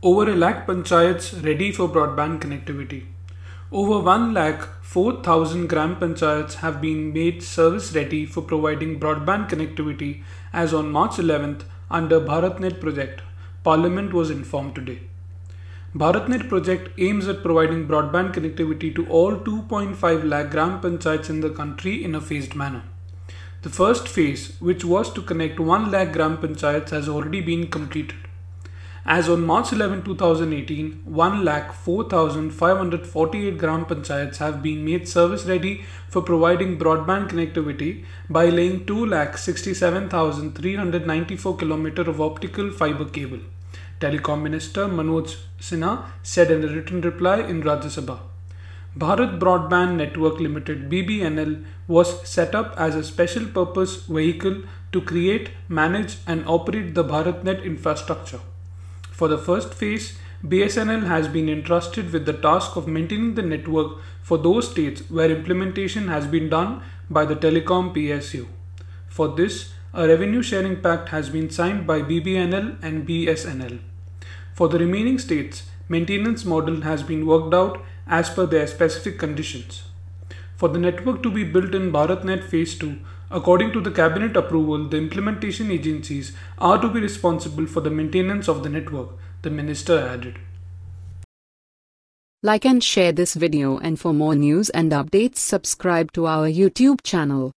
Over a lakh panchayats ready for broadband connectivity. Over 1 lakh 4,000 gram panchayats have been made service ready for providing broadband connectivity as on March 11th under BharatNet project, Parliament was informed today. BharatNet project aims at providing broadband connectivity to all 2.5 lakh gram panchayats in the country in a phased manner. The first phase, which was to connect 1 lakh gram panchayats, has already been completed. As on March 11, 2018, 1,04,548 gram panchayats have been made service ready for providing broadband connectivity by laying 2,67,394 km of optical fiber cable. Telecom Minister Manoj Sinha said in a written reply in Rajya Sabha. Bharat Broadband Network Limited BBNL was set up as a special purpose vehicle to create, manage and operate the BharatNet infrastructure. For the first phase, BSNL has been entrusted with the task of maintaining the network for those states where implementation has been done by the Telecom PSU. For this, a revenue sharing pact has been signed by BBNL and BSNL. For the remaining states, maintenance model has been worked out as per their specific conditions. For the network to be built in BharatNet Phase 2, According to the cabinet approval, the implementation agencies are to be responsible for the maintenance of the network, the minister added. Like and share this video and for more news and updates subscribe to our YouTube channel.